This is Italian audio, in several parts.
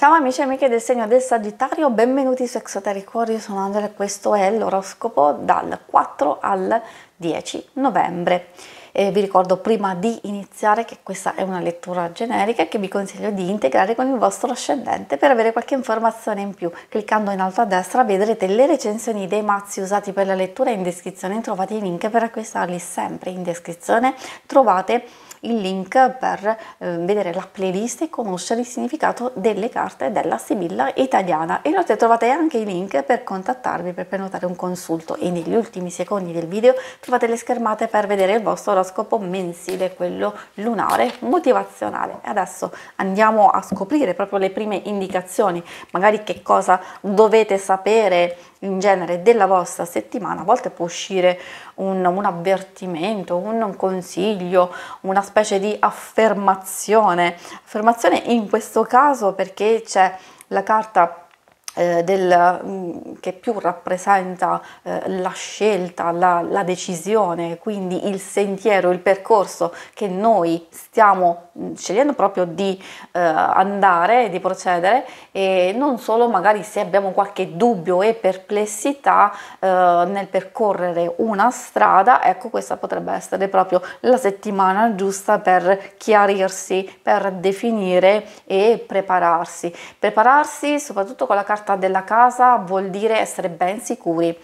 Ciao amici e amiche del segno del Sagittario, benvenuti su Exoteric io sono Angela e questo è l'oroscopo dal 4 al 10 novembre. E vi ricordo prima di iniziare che questa è una lettura generica che vi consiglio di integrare con il vostro ascendente per avere qualche informazione in più. Cliccando in alto a destra vedrete le recensioni dei mazzi usati per la lettura in descrizione, trovate i link per acquistarli sempre in descrizione, trovate il link per eh, vedere la playlist e conoscere il significato delle carte della Sibilla italiana. E Inoltre trovate anche i link per contattarvi per prenotare un consulto e negli ultimi secondi del video trovate le schermate per vedere il vostro oroscopo mensile, quello lunare, motivazionale. E adesso andiamo a scoprire proprio le prime indicazioni, magari che cosa dovete sapere in genere della vostra settimana, a volte può uscire un, un avvertimento, un consiglio, una specie di affermazione, affermazione in questo caso perché c'è la carta eh, del, mm, che più rappresenta eh, la scelta, la, la, decisione, quindi il sentiero, il percorso che noi stiamo mm, scegliendo proprio di eh, andare, di procedere e non solo magari se abbiamo qualche dubbio e perplessità eh, nel percorrere una strada, ecco questa potrebbe essere proprio la settimana giusta per chiarirsi, per definire e prepararsi. Prepararsi soprattutto con la carta carta della casa vuol dire essere ben sicuri,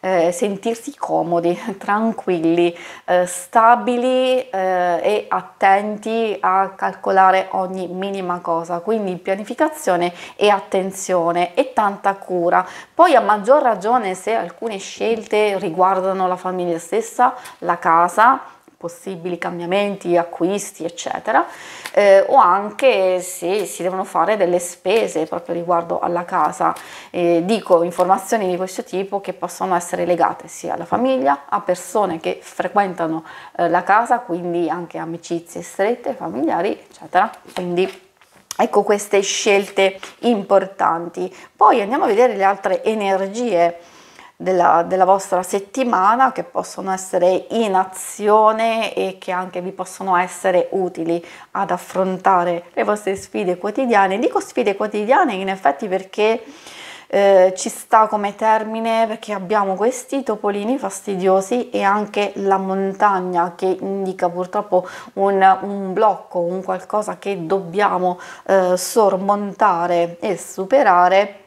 eh, sentirsi comodi, tranquilli, eh, stabili eh, e attenti a calcolare ogni minima cosa, quindi pianificazione e attenzione e tanta cura. Poi a maggior ragione se alcune scelte riguardano la famiglia stessa, la casa, possibili cambiamenti, acquisti, eccetera, eh, o anche se si devono fare delle spese proprio riguardo alla casa. Eh, dico informazioni di questo tipo che possono essere legate sia alla famiglia, a persone che frequentano eh, la casa, quindi anche amicizie strette, familiari, eccetera. Quindi ecco queste scelte importanti. Poi andiamo a vedere le altre energie della, della, vostra settimana che possono essere in azione e che anche vi possono essere utili ad affrontare le vostre sfide quotidiane. Dico sfide quotidiane in effetti perché eh, ci sta come termine perché abbiamo questi topolini fastidiosi e anche la montagna che indica purtroppo un, un blocco, un qualcosa che dobbiamo eh, sormontare e superare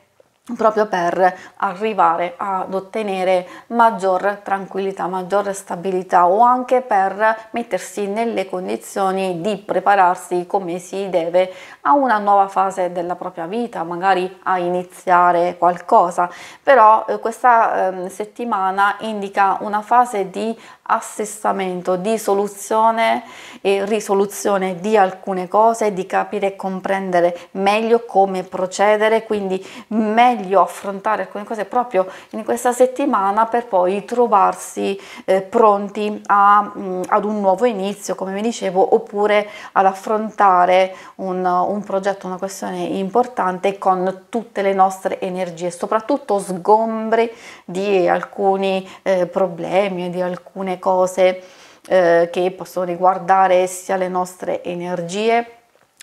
proprio per arrivare ad ottenere maggior tranquillità, maggior stabilità o anche per mettersi nelle condizioni di prepararsi come si deve a una nuova fase della propria vita, magari a iniziare qualcosa. Però eh, questa eh, settimana indica una fase di assestamento, di soluzione e risoluzione di alcune cose, di capire e comprendere meglio come procedere, quindi meglio affrontare alcune cose proprio in questa settimana per poi trovarsi eh, pronti a, mh, mm, ad un nuovo inizio, come vi dicevo, oppure ad affrontare un, un progetto, una questione importante con tutte le nostre energie, soprattutto sgombri di alcuni eh, problemi, di alcune cose eh, che possono riguardare sia le nostre energie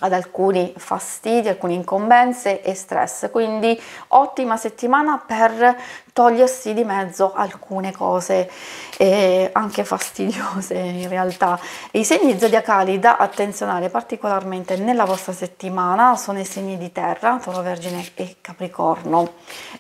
ad alcuni fastidi, alcune incombenze e stress. Quindi ottima settimana per togliersi di mezzo alcune cose eh, anche fastidiose in realtà. I segni zodiacali da attenzionare particolarmente nella vostra settimana sono i segni di terra, Toro Vergine e Capricorno.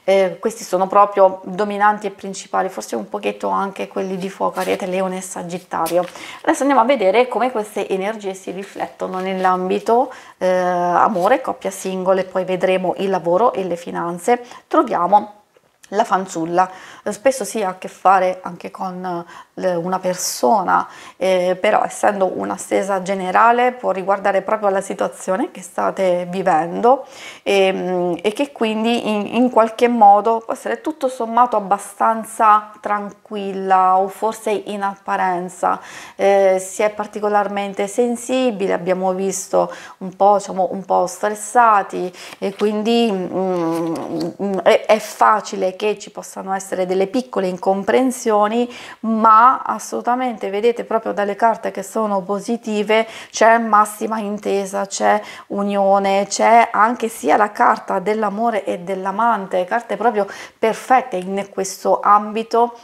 Eh, questi sono proprio dominanti e principali, forse un pochetto anche quelli di fuoco, Ariete, Leone e Sagittario. Adesso andiamo a vedere come queste energie si riflettono nell'ambito eh, amore, coppia singole, poi vedremo il lavoro e le finanze. Troviamo la fanciulla spesso si ha a che fare anche con eh, una persona, eh, però essendo una stesa generale può riguardare proprio la situazione che state vivendo e, mm, e che quindi in, in, qualche modo può essere tutto sommato abbastanza tranquilla o forse in apparenza, eh, si è particolarmente sensibile, abbiamo visto un po', diciamo, un po stressati e quindi mm, mm è, è facile che che ci possano essere delle piccole incomprensioni, ma assolutamente vedete proprio dalle carte che sono positive c'è massima intesa, c'è unione, c'è anche sia la carta dell'amore e dell'amante, carte proprio perfette in questo ambito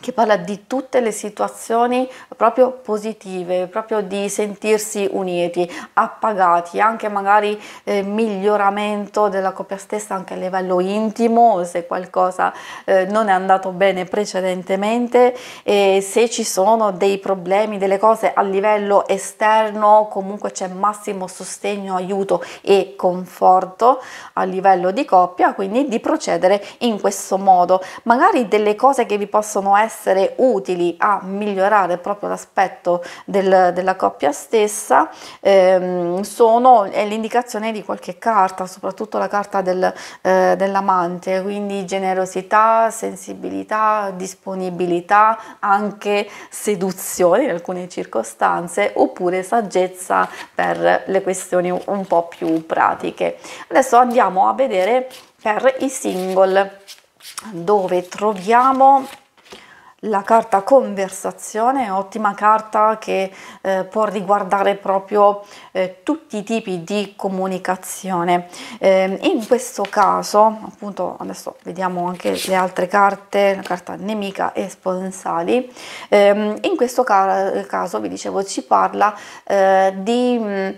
che parla di tutte le situazioni proprio positive, proprio di sentirsi uniti, appagati, anche magari eh, miglioramento della coppia stessa anche a livello intimo, se qualcosa eh, non è andato bene precedentemente e se ci sono dei problemi, delle cose a livello esterno, comunque c'è massimo sostegno, aiuto e conforto a livello di coppia, quindi di procedere in questo modo. Magari delle cose che vi possono essere utili a migliorare proprio l'aspetto del, della coppia stessa ehm, sono l'indicazione di qualche carta, soprattutto la carta del, eh, dell'amante, quindi generosità, sensibilità, disponibilità, anche seduzione in alcune circostanze oppure saggezza per le questioni un po' più pratiche. Adesso andiamo a vedere per i single dove troviamo la carta conversazione, ottima carta che eh, può riguardare proprio eh, tutti i tipi di comunicazione. Eh, in questo caso, appunto, adesso vediamo anche le altre carte, la carta nemica e sponsali. Ehm, in questo ca- caso, vi dicevo, ci parla eh, di mh,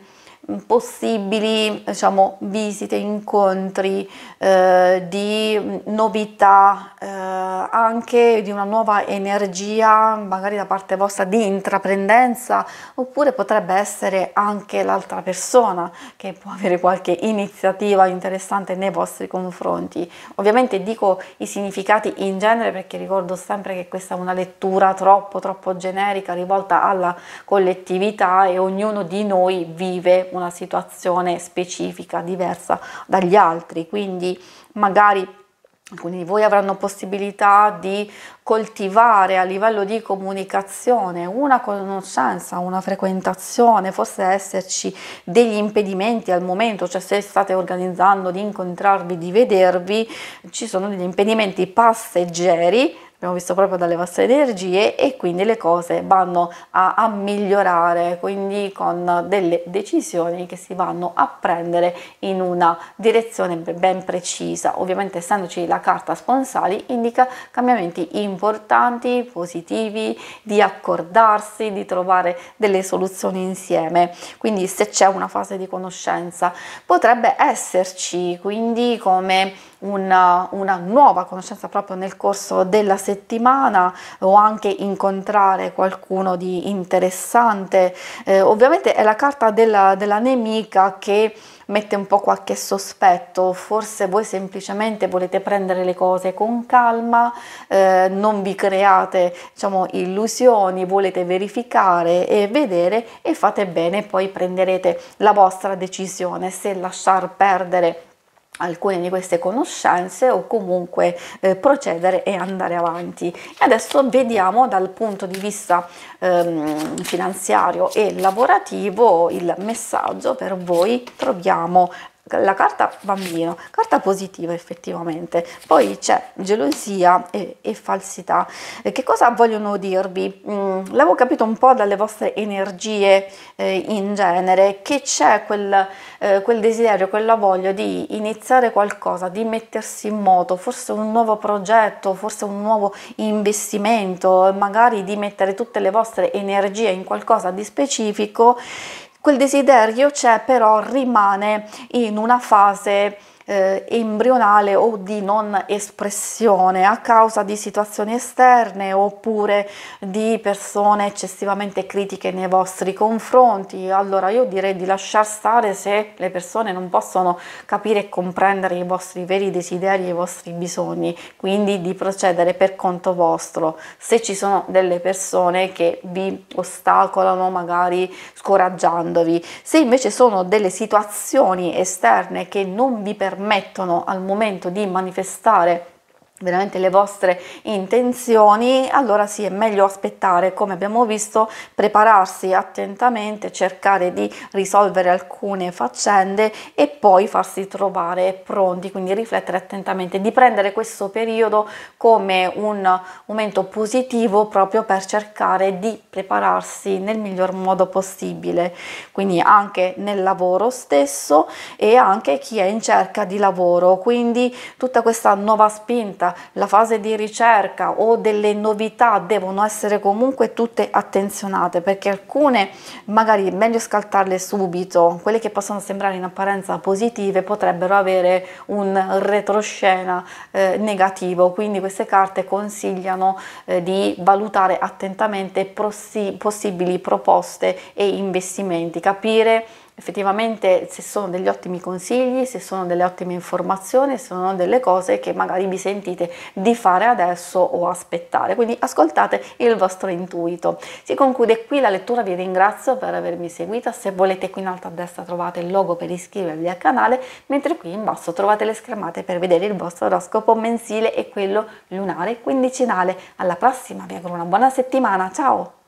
possibili diciamo, visite, incontri, eh, di novità, eh, anche di una nuova energia, magari da parte vostra di intraprendenza, oppure potrebbe essere anche l'altra persona che può avere qualche iniziativa interessante nei vostri confronti. Ovviamente dico i significati in genere perché ricordo sempre che questa è una lettura troppo troppo generica rivolta alla collettività e ognuno di noi vive una situazione specifica, diversa dagli altri, quindi magari alcuni di voi avranno possibilità di coltivare a livello di comunicazione una conoscenza, una frequentazione, forse esserci degli impedimenti al momento, cioè se state organizzando di incontrarvi, di vedervi, ci sono degli impedimenti passeggeri abbiamo visto proprio dalle vostre energie e quindi le cose vanno a, a, migliorare quindi con delle decisioni che si vanno a prendere in una direzione ben precisa. Ovviamente essendoci la carta sponsali indica cambiamenti importanti positivi di accordarsi di trovare delle soluzioni insieme. Quindi se c'è una fase di conoscenza potrebbe esserci quindi come una, una nuova conoscenza proprio nel corso della settimana o anche incontrare qualcuno di interessante. Eh, ovviamente è la carta della, della nemica che mette un po' qualche sospetto, forse voi semplicemente volete prendere le cose con calma, eh, non vi create diciamo, illusioni, volete verificare e vedere e fate bene, poi prenderete la vostra decisione se lasciar perdere alcune di queste conoscenze o comunque eh, procedere e andare avanti. Adesso vediamo dal punto di vista ehm, finanziario e lavorativo il messaggio per voi. Troviamo la carta bambino, carta positiva effettivamente, poi c'è gelosia e, e falsità. E che cosa vogliono dirvi? Mm, l'avevo capito un po' dalle vostre energie eh, in genere, che c'è quel, eh, quel desiderio, quella voglia di iniziare qualcosa, di mettersi in moto, forse un nuovo progetto, forse un nuovo investimento, magari di mettere tutte le vostre energie in qualcosa di specifico Quel desiderio c'è però rimane in una fase eh, embrionale o di non espressione a causa di situazioni esterne oppure di persone eccessivamente critiche nei vostri confronti. Allora io direi di lasciar stare se le persone non possono capire e comprendere i vostri veri desideri e i vostri bisogni, quindi di procedere per conto vostro. Se ci sono delle persone che vi ostacolano magari scoraggiandovi, se invece sono delle situazioni esterne che non vi permettono permettono al momento di manifestare veramente le vostre intenzioni, allora sì è meglio aspettare, come abbiamo visto, prepararsi attentamente, cercare di risolvere alcune faccende e poi farsi trovare pronti, quindi riflettere attentamente, di prendere questo periodo come un momento positivo proprio per cercare di prepararsi nel miglior modo possibile, quindi anche nel lavoro stesso e anche chi è in cerca di lavoro, quindi tutta questa nuova spinta la fase di ricerca o delle novità devono essere comunque tutte attenzionate perché alcune magari è meglio scaltarle subito, quelle che possono sembrare in apparenza positive potrebbero avere un retroscena eh, negativo, quindi queste carte consigliano eh, di valutare attentamente possibili proposte e investimenti, capire effettivamente se sono degli ottimi consigli, se sono delle ottime informazioni, se sono delle cose che magari vi sentite di fare adesso o aspettare. Quindi ascoltate il vostro intuito. Si conclude qui la lettura, vi ringrazio per avermi seguita. Se volete qui in alto a destra trovate il logo per iscrivervi al canale, mentre qui in basso trovate le schermate per vedere il vostro oroscopo mensile e quello lunare quindicinale. Alla prossima, vi auguro una buona settimana, ciao!